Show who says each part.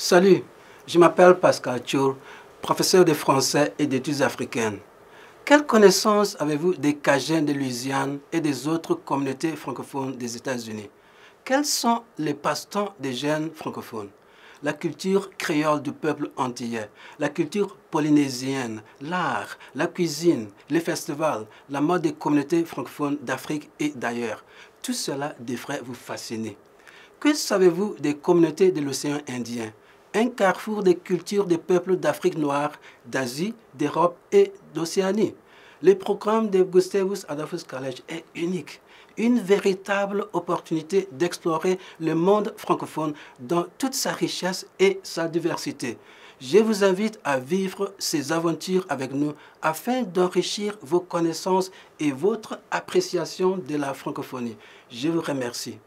Speaker 1: Salut, je m'appelle Pascal Tchour, professeur de français et d'études africaines. Quelle connaissance avez-vous des Cajuns de Louisiane et des autres communautés francophones des États-Unis? Quels sont les passe-temps des jeunes francophones? La culture créole du peuple antillais, la culture polynésienne, l'art, la cuisine, les festivals, la mode des communautés francophones d'Afrique et d'ailleurs. Tout cela devrait vous fasciner. Que savez-vous des communautés de l'océan Indien? Un carrefour des cultures des peuples d'Afrique noire, d'Asie, d'Europe et d'Océanie. Le programme de Gustavus Adolphus College est unique, une véritable opportunité d'explorer le monde francophone dans toute sa richesse et sa diversité. Je vous invite à vivre ces aventures avec nous afin d'enrichir vos connaissances et votre appréciation de la francophonie. Je vous remercie.